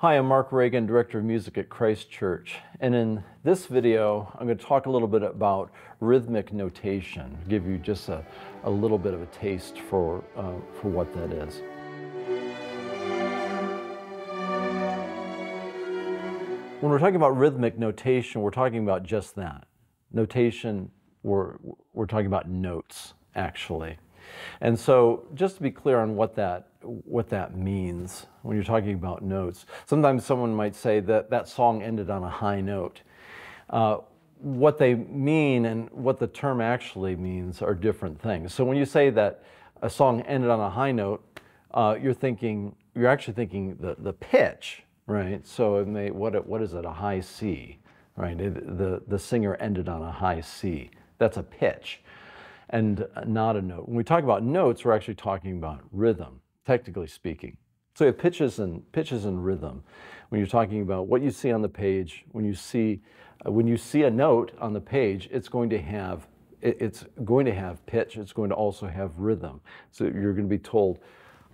Hi, I'm Mark Reagan, Director of Music at Christ Church. And in this video, I'm going to talk a little bit about rhythmic notation, give you just a, a little bit of a taste for, uh, for what that is. When we're talking about rhythmic notation, we're talking about just that. Notation, we're, we're talking about notes, actually. And so just to be clear on what that, what that means when you're talking about notes, sometimes someone might say that that song ended on a high note. Uh, what they mean and what the term actually means are different things. So when you say that a song ended on a high note, uh, you're thinking, you're actually thinking the, the pitch, right? So may, what, what is it, a high C, right? It, the, the singer ended on a high C. That's a pitch and not a note. When we talk about notes, we're actually talking about rhythm, technically speaking. So you have pitches and pitches and rhythm. When you're talking about what you see on the page, when you see uh, when you see a note on the page, it's going to have it, it's going to have pitch. It's going to also have rhythm. So you're going to be told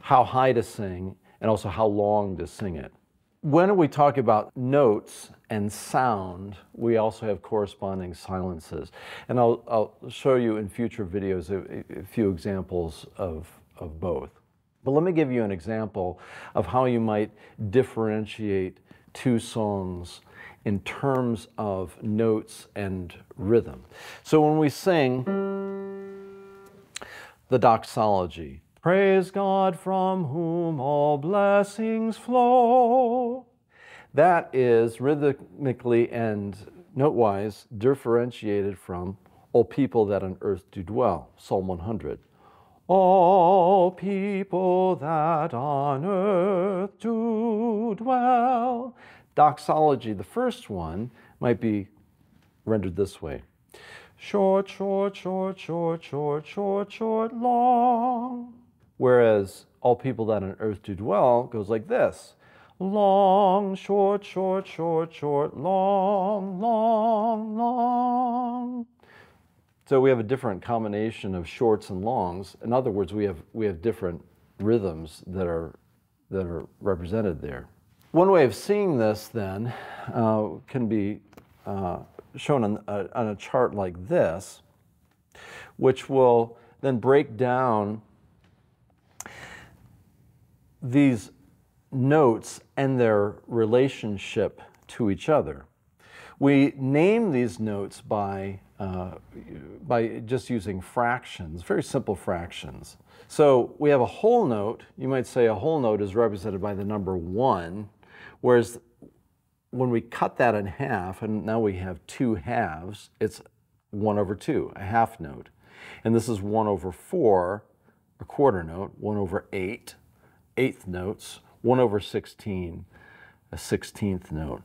how high to sing and also how long to sing it. When we talk about notes and sound, we also have corresponding silences. And I'll, I'll show you in future videos a, a, few examples of, of both. But let me give you an example of how you might differentiate two songs in terms of notes and rhythm. So when we sing the doxology, Praise God from whom all blessings flow. That is rhythmically and note-wise differentiated from all people that on earth do dwell, Psalm 100. All people that on earth do dwell. Doxology, the first one, might be rendered this way. Short, short, short, short, short, short, short, long. Whereas all people that on earth do dwell goes like this. Long, short, short, short, short, long, long, long. So we have a different combination of shorts and longs. In other words, we have, we have different rhythms that are, that are represented there. One way of seeing this then uh, can be uh, shown on a, uh, on a chart like this, which will then break down these notes and their relationship to each other. We name these notes by, uh, by just using fractions, very simple fractions. So we have a whole note. You might say a whole note is represented by the number one, whereas when we cut that in half, and now we have two halves, it's one over two, a half note. And this is one over four, a quarter note, one over eight, eighth notes, 1 over 16, a 16th note.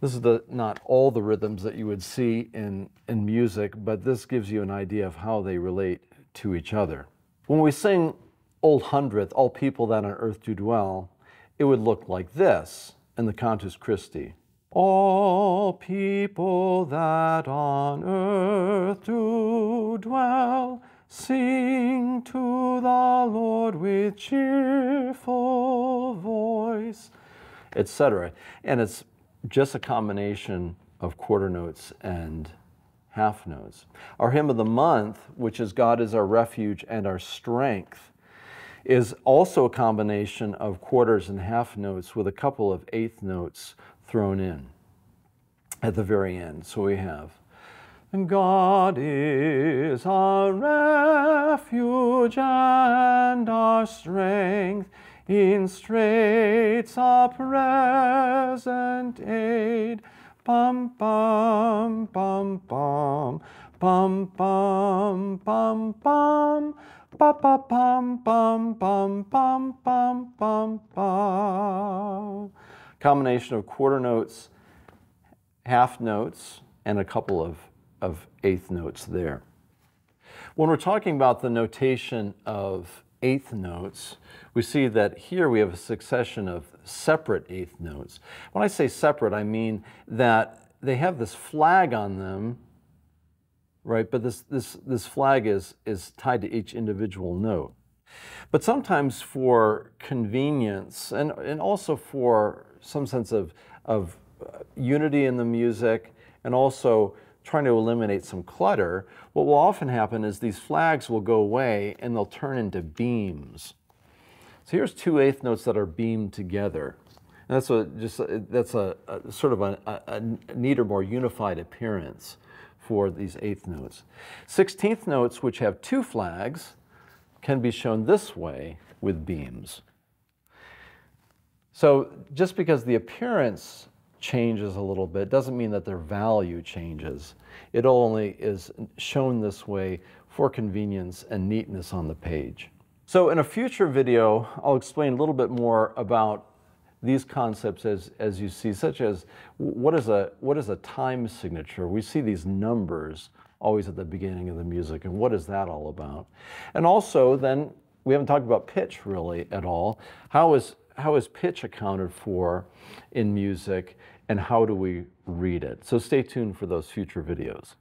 This is the, not all the rhythms that you would see in, in music, but this gives you an idea of how they relate to each other. When we sing Old Hundredth, All People That on Earth Do Dwell, it would look like this in the Cantus Christi. All people that on earth do dwell, Sing to the Lord with cheerful voice, etc. And it's just a combination of quarter notes and half notes. Our hymn of the month, which is God is our refuge and our strength, is also a combination of quarters and half notes with a couple of eighth notes thrown in at the very end. So we have God is our refuge and our strength, in straits our present aid. Bum, bum, bum, bum, bum, bum, bum, bum, ba ba bum, bum, bum, bum, bum, bum, bum. Combination of quarter notes, half notes, and a couple of of eighth notes there. When we're talking about the notation of eighth notes, we see that here we have a succession of separate eighth notes. When I say separate, I mean that they have this flag on them, right? But this, this, this flag is, is tied to each individual note. But sometimes for convenience and, and also for some sense of, of uh, unity in the music and also trying to eliminate some clutter, what will often happen is these flags will go away and they'll turn into beams. So here's two eighth notes that are beamed together. And that's a, just that's a, a sort of a, a, a neater, more unified appearance for these eighth notes. Sixteenth notes, which have two flags, can be shown this way with beams. So just because the appearance changes a little bit doesn't mean that their value changes. It only is shown this way for convenience and neatness on the page. So in a future video, I'll explain a little bit more about these concepts as, as you see, such as what is, a, what is a time signature? We see these numbers always at the beginning of the music, and what is that all about? And also then, we haven't talked about pitch really at all. How is, how is pitch accounted for in music, and how do we read it? So stay tuned for those future videos.